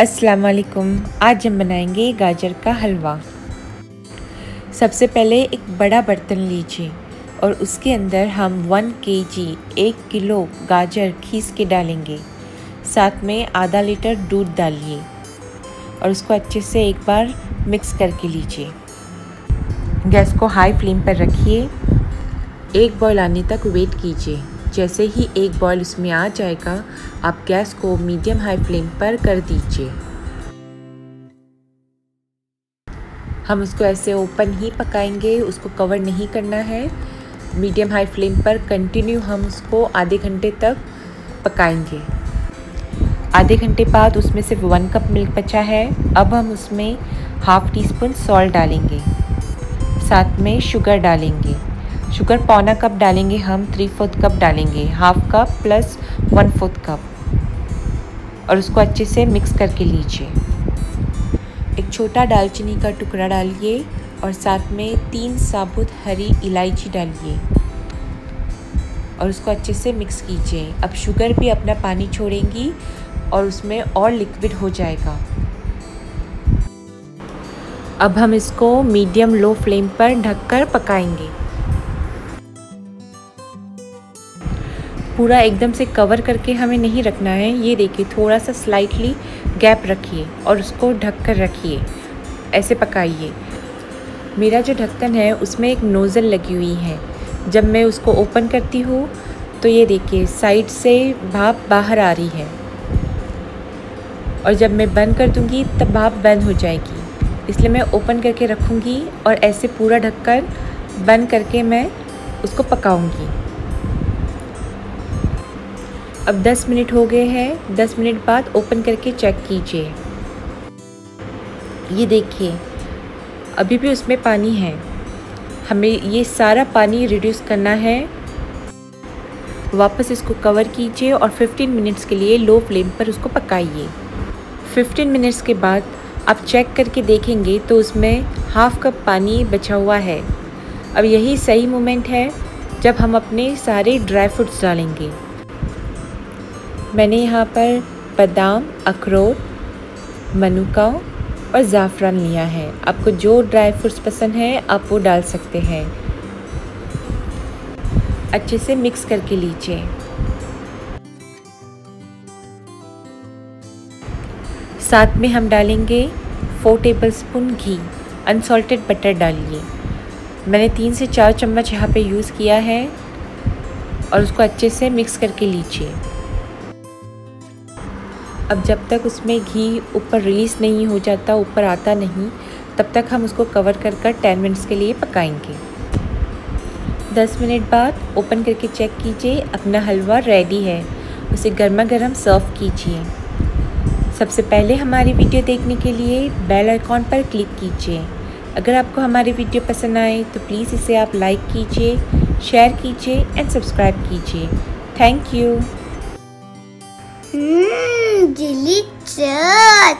अस्सलाम वालेकुम आज हम बनाएँगे गाजर का हलवा। सबसे पहले एक बड़ा बर्तन लीजिए और उसके अंदर हम वन के जी एक किलो गाजर खीस के डालेंगे। साथ में आधा लीटर दूध डालिए और उसको अच्छे से एक बार मिक्स करके लीजिए। गैस को हाई फ्लेम पर रखिए। एक बॉयल आने तक वेट कीजिए। जैसे ही एक बॉयल उसमें आ जाएगा, आप गैस को मीडियम हाई फ्लेम पर कर दीजिए। हम उसको ऐसे ओपन ही पकाएँगे, उसको कवर नहीं करना है। मीडियम हाई फ्लेम पर कंटिन्यू हम उसको आधे घंटे तक पकाएँगे। आधे घंटे बाद उसमें सिर्फ़ वन कप मिल्क बचा है। अब हम उसमें हाफ़ टी स्पून सॉल्ट डालेंगे। साथ में शुगर डालेंगे। शुगर पौना कप डालेंगे हम थ्री फोर्थ कप डालेंगे half cup plus one fourth cup और उसको अच्छे से मिक्स करके लीजिए। एक छोटा दालचीनी का टुकड़ा डालिए और साथ में तीन साबुत हरी इलायची डालिए। और उसको अच्छे से मिक्स कीजिए। अब शुगर भी अपना पानी छोड़ेंगी और उसमें और लिक्विड हो जाएगा। अब हम इसको मीडियम लो फ्लेम पर ढककर पकाएँगे। पूरा एकदम से कवर करके हमें नहीं रखना है। ये देखिए थोड़ा सा स्लाइटली गैप रखिए और उसको ढक कर रखिए। ऐसे पकाइए। मेरा जो ढक्कन है, उसमें एक नोज़ल लगी हुई है। जब मैं उसको ओपन करती हूँ तो ये देखिए साइड से भाप बाहर आ रही है। और जब मैं बंद कर दूँगी, तब भाप बंद हो जाएगी। इसलिए मैं ओपन करके रखूँगी और ऐसे पूरा ढक्कन बंद करके मैं उसको पकाऊँगी। अब 10 मिनट हो गए हैं। 10 मिनट बाद ओपन करके चेक कीजिए। ये देखिए, अभी भी उसमें पानी है। हमें ये सारा पानी रिड्यूस करना है। वापस इसको कवर कीजिए और 15 मिनट्स के लिए लो फ्लेम पर उसको पकाइए। 15 मिनट्स के बाद आप चेक करके देखेंगे तो उसमें हाफ़ कप पानी बचा हुआ है। अब यही सही मोमेंट है जब हम अपने सारे ड्राई फ्रूट्स डालेंगे। मैंने यहाँ पर बादाम, अखरोट मनुका और ज़ाफ़रान लिया है। आपको जो ड्राई फ्रूट्स पसंद है, आप वो डाल सकते हैं। अच्छे से मिक्स करके लीजिए। साथ में हम डालेंगे फोर टेबल स्पून घी। अनसॉल्टेड बटर डालिए। मैंने तीन से चार चम्मच यहाँ पे यूज़ किया है और उसको अच्छे से मिक्स करके लीजिए। अब जब तक उसमें घी ऊपर रिलीज़ नहीं हो जाता, ऊपर आता नहीं, तब तक हम उसको कवर कर कर टेन मिनट्स के लिए पकाएँगे। दस मिनट बाद ओपन करके चेक कीजिए, अपना हलवा रेडी है। उसे गर्मा गर्म सर्व कीजिए। सबसे पहले हमारी वीडियो देखने के लिए बेल आइकॉन पर क्लिक कीजिए। अगर आपको हमारी वीडियो पसंद आए तो प्लीज़ इसे आप लाइक कीजिए शेयर कीजिए एंड सब्सक्राइब कीजिए। Thank you делиться.